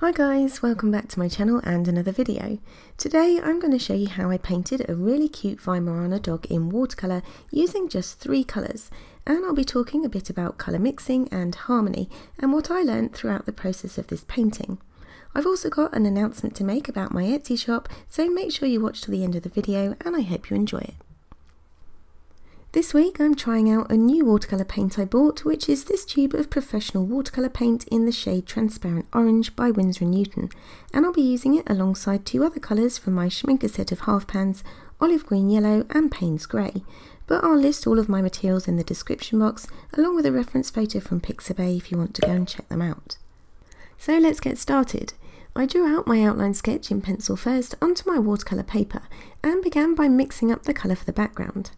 Hi guys, welcome back to my channel and another video. Today I'm going to show you how I painted a really cute Weimaraner dog in watercolour using just three colours and I'll be talking a bit about colour mixing and harmony and what I learned throughout the process of this painting. I've also got an announcement to make about my Etsy shop so make sure you watch till the end of the video and I hope you enjoy it. This week I'm trying out a new watercolour paint I bought which is this tube of professional watercolour paint in the shade Transparent Orange by Winsor & Newton and I'll be using it alongside two other colours from my Schmincke set of half pans, Olive Green Yellow and Payne's Grey but I'll list all of my materials in the description box along with a reference photo from Pixabay if you want to go and check them out. So let's get started. I drew out my outline sketch in pencil first onto my watercolour paper and began by mixing up the colour for the background.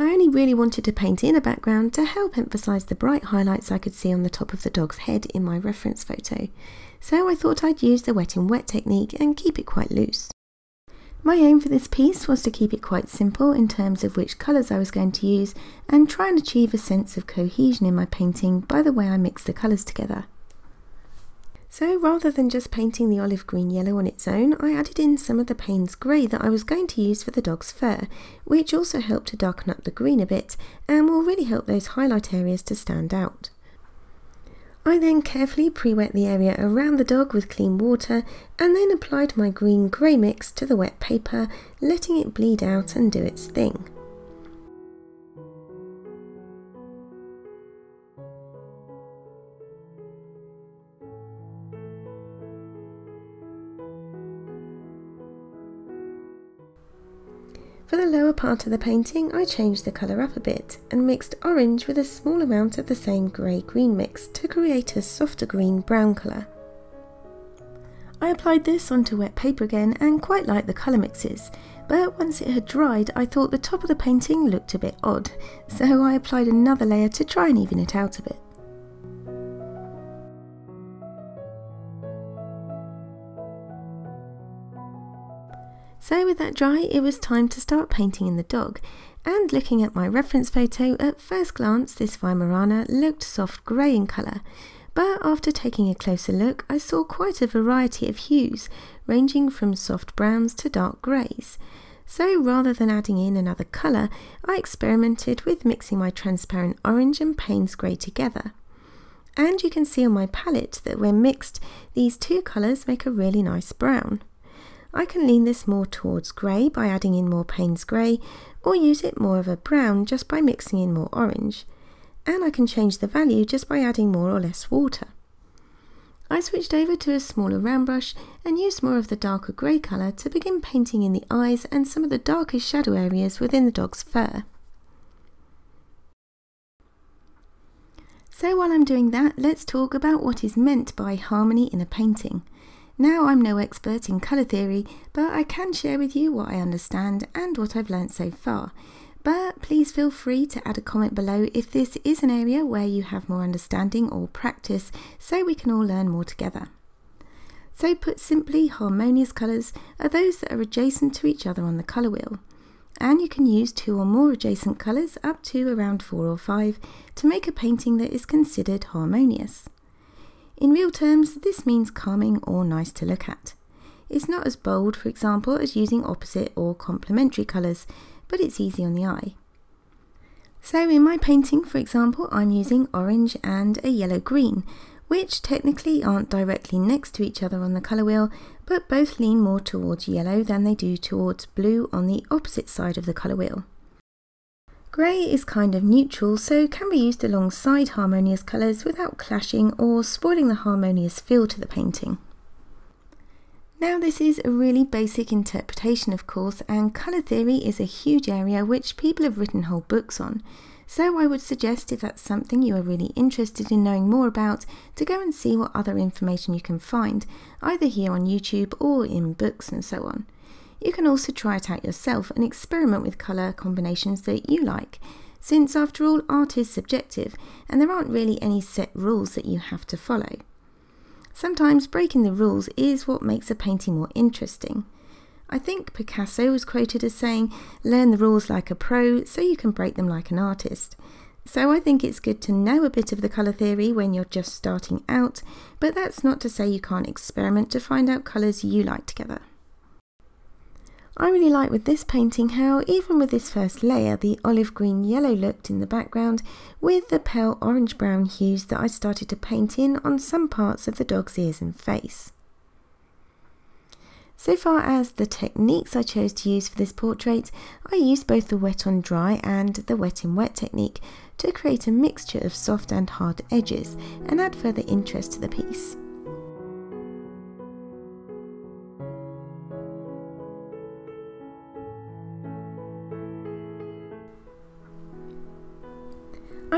I only really wanted to paint in a background to help emphasise the bright highlights I could see on the top of the dog's head in my reference photo, so I thought I'd use the wet in wet technique and keep it quite loose. My aim for this piece was to keep it quite simple in terms of which colours I was going to use and try and achieve a sense of cohesion in my painting by the way I mix the colours together. So rather than just painting the olive green yellow on its own, I added in some of the Payne's grey that I was going to use for the dog's fur, which also helped to darken up the green a bit and will really help those highlight areas to stand out. I then carefully pre-wet the area around the dog with clean water and then applied my green grey mix to the wet paper, letting it bleed out and do its thing. For the lower part of the painting I changed the colour up a bit and mixed orange with a small amount of the same grey-green mix to create a softer green brown colour. I applied this onto wet paper again and quite liked the colour mixes, but once it had dried I thought the top of the painting looked a bit odd, so I applied another layer to try and even it out a bit. So with that dry, it was time to start painting in the dog. And looking at my reference photo, at first glance this Weimaraner looked soft grey in colour, but after taking a closer look I saw quite a variety of hues, ranging from soft browns to dark greys. So rather than adding in another colour, I experimented with mixing my transparent orange and Payne's grey together. And you can see on my palette that when mixed, these two colours make a really nice brown. I can lean this more towards grey by adding in more Payne's grey or use it more of a brown just by mixing in more orange. And I can change the value just by adding more or less water. I switched over to a smaller round brush and used more of the darker grey colour to begin painting in the eyes and some of the darkest shadow areas within the dog's fur. So while I'm doing that, let's talk about what is meant by harmony in a painting. Now I'm no expert in colour theory, but I can share with you what I understand and what I've learnt so far. But please feel free to add a comment below if this is an area where you have more understanding or practice so we can all learn more together. So put simply, harmonious colours are those that are adjacent to each other on the colour wheel. And you can use two or more adjacent colours up to around four or five to make a painting that is considered harmonious. In real terms, this means calming or nice to look at. It's not as bold, for example, as using opposite or complementary colours, but it's easy on the eye. So in my painting, for example, I'm using orange and a yellow-green, which technically aren't directly next to each other on the colour wheel, but both lean more towards yellow than they do towards blue on the opposite side of the colour wheel. Grey is kind of neutral, so can be used alongside harmonious colours without clashing or spoiling the harmonious feel to the painting. Now this is a really basic interpretation of course and colour theory is a huge area which people have written whole books on. So I would suggest if that's something you are really interested in knowing more about to go and see what other information you can find either here on YouTube or in books and so on. You can also try it out yourself and experiment with colour combinations that you like, since after all art is subjective and there aren't really any set rules that you have to follow. Sometimes breaking the rules is what makes a painting more interesting. I think Picasso was quoted as saying, learn the rules like a pro so you can break them like an artist. So I think it's good to know a bit of the colour theory when you're just starting out, but that's not to say you can't experiment to find out colours you like together. I really like with this painting how even with this first layer the olive green yellow looked in the background with the pale orange brown hues that I started to paint in on some parts of the dog's ears and face. So far as the techniques I chose to use for this portrait, I used both the wet on dry and the wet in wet technique to create a mixture of soft and hard edges and add further interest to the piece.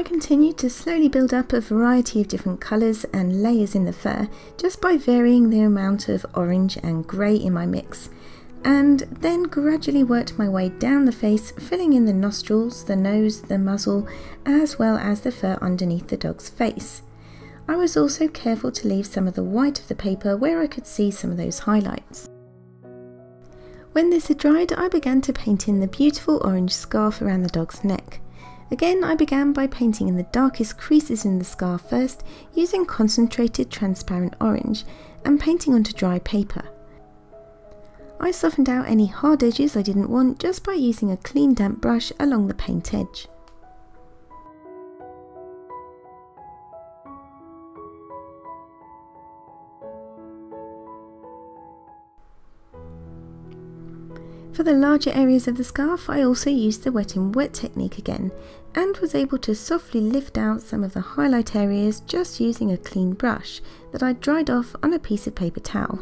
I continued to slowly build up a variety of different colours and layers in the fur just by varying the amount of orange and grey in my mix and then gradually worked my way down the face filling in the nostrils, the nose, the muzzle as well as the fur underneath the dog's face. I was also careful to leave some of the white of the paper where I could see some of those highlights. When this had dried I began to paint in the beautiful orange scarf around the dog's neck. Again, I began by painting in the darkest creases in the scarf first, using concentrated transparent orange, and painting onto dry paper. I softened out any hard edges I didn't want just by using a clean damp brush along the paint edge. For the larger areas of the scarf I also used the wet in wet technique again and was able to softly lift out some of the highlight areas just using a clean brush that I dried off on a piece of paper towel.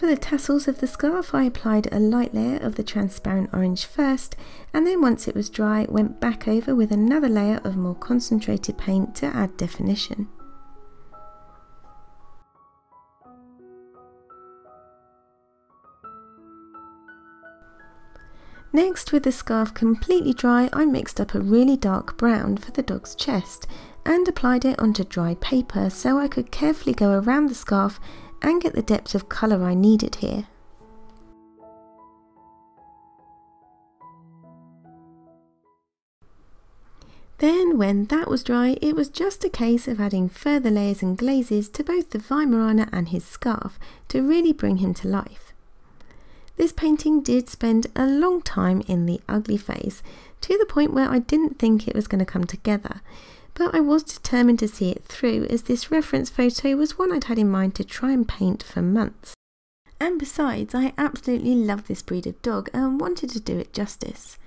For the tassels of the scarf I applied a light layer of the transparent orange first and then once it was dry went back over with another layer of more concentrated paint to add definition. Next, with the scarf completely dry, I mixed up a really dark brown for the dog's chest and applied it onto dry paper so I could carefully go around the scarf and get the depth of colour I needed here. Then when that was dry, it was just a case of adding further layers and glazes to both the Weimaraner and his scarf to really bring him to life. This painting did spend a long time in the ugly phase, to the point where I didn't think it was going to come together, but I was determined to see it through as this reference photo was one I'd had in mind to try and paint for months. And besides, I absolutely love this breed of dog and wanted to do it justice.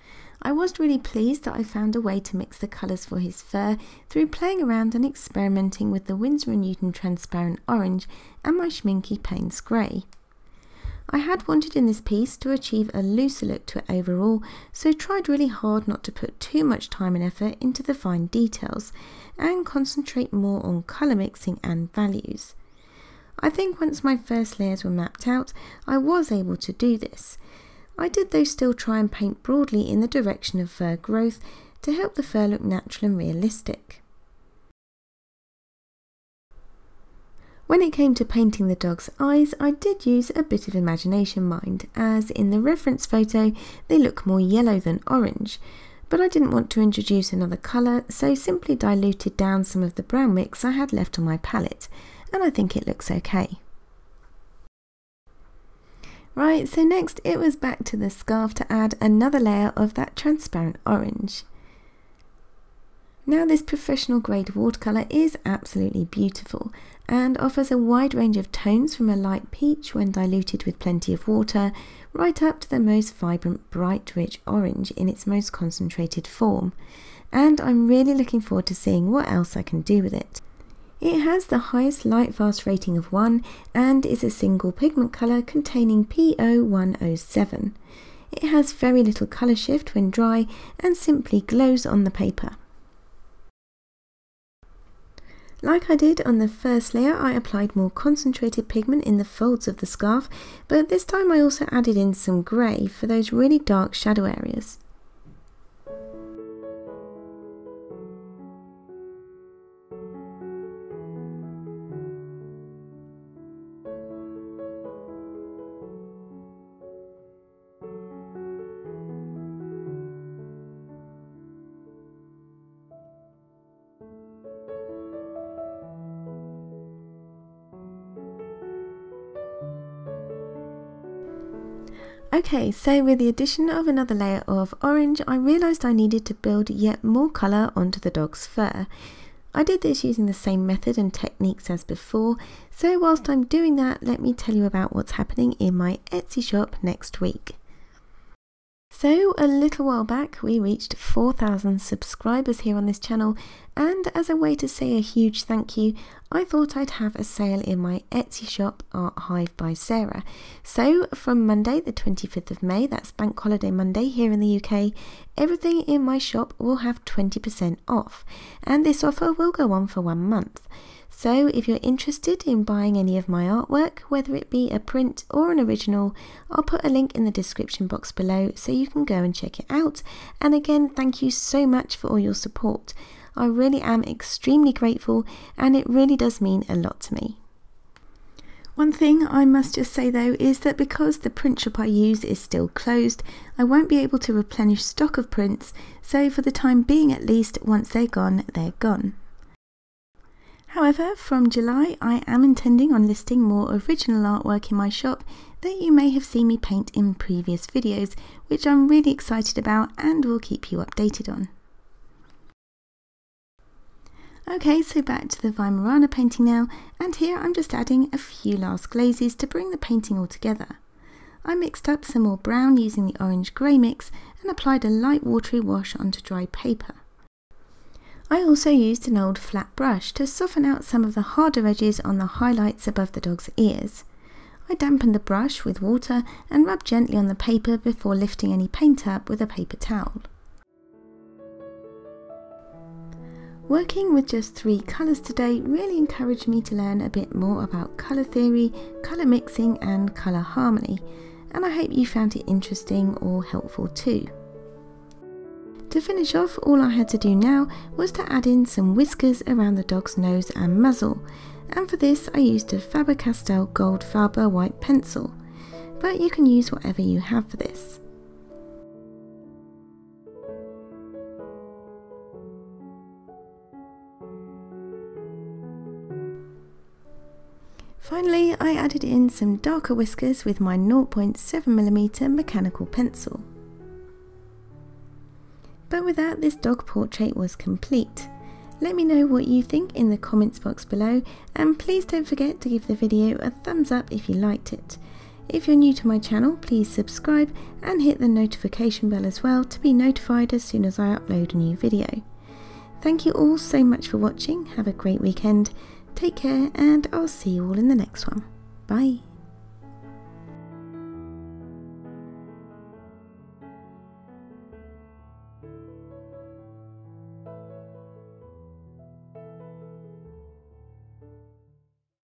I was really pleased that I found a way to mix the colours for his fur through playing around and experimenting with the Winsor & Newton transparent orange and my Schmincke Payne's grey. I had wanted in this piece to achieve a looser look to it overall, so tried really hard not to put too much time and effort into the fine details and concentrate more on colour mixing and values. I think once my first layers were mapped out, I was able to do this. I did though still try and paint broadly in the direction of fur growth to help the fur look natural and realistic. When it came to painting the dog's eyes, I did use a bit of imagination mind, as in the reference photo they look more yellow than orange, but I didn't want to introduce another colour, so simply diluted down some of the brown mix I had left on my palette, and I think it looks okay. Right, so next it was back to the scarf to add another layer of that transparent orange. Now this professional grade watercolour is absolutely beautiful and offers a wide range of tones from a light peach when diluted with plenty of water right up to the most vibrant bright rich orange in its most concentrated form and I'm really looking forward to seeing what else I can do with it. It has the highest light fast rating of 1 and is a single pigment colour containing PO107. It has very little colour shift when dry and simply glows on the paper. Like I did on the first layer, I applied more concentrated pigment in the folds of the scarf, but this time I also added in some grey for those really dark shadow areas. Okay, so with the addition of another layer of orange, I realised I needed to build yet more colour onto the dog's fur. I did this using the same method and techniques as before, so whilst I'm doing that, let me tell you about what's happening in my Etsy shop next week. So, a little while back, we reached 4,000 subscribers here on this channel, and as a way to say a huge thank you, I thought I'd have a sale in my Etsy shop, Art Hive by Sarah. So, from Monday, the 25th of May, that's Bank Holiday Monday here in the UK, everything in my shop will have 20% off, and this offer will go on for one month. So if you're interested in buying any of my artwork, whether it be a print or an original, I'll put a link in the description box below so you can go and check it out. And again, thank you so much for all your support. I really am extremely grateful and it really does mean a lot to me. One thing I must just say though is that because the print shop I use is still closed, I won't be able to replenish stock of prints, so for the time being at least, once they're gone, they're gone. However, from July I am intending on listing more original artwork in my shop that you may have seen me paint in previous videos, which I'm really excited about and will keep you updated on. Okay, so back to the Weimaraner painting now, and here I'm just adding a few last glazes to bring the painting all together. I mixed up some more brown using the orange grey mix and applied a light watery wash onto dry paper. I also used an old flat brush to soften out some of the harder edges on the highlights above the dog's ears. I dampened the brush with water and rubbed gently on the paper before lifting any paint up with a paper towel. Working with just three colours today really encouraged me to learn a bit more about colour theory, colour mixing and colour harmony, and I hope you found it interesting or helpful too. To finish off, all I had to do now was to add in some whiskers around the dog's nose and muzzle, and for this I used a Faber-Castell Goldfaber white pencil, but you can use whatever you have for this. Finally, I added in some darker whiskers with my 0.7mm mechanical pencil. With that, this dog portrait was complete. Let me know what you think in the comments box below and please don't forget to give the video a thumbs up if you liked it. If you're new to my channel, please subscribe and hit the notification bell as well to be notified as soon as I upload a new video. Thank you all so much for watching, have a great weekend, take care and I'll see you all in the next one. Bye.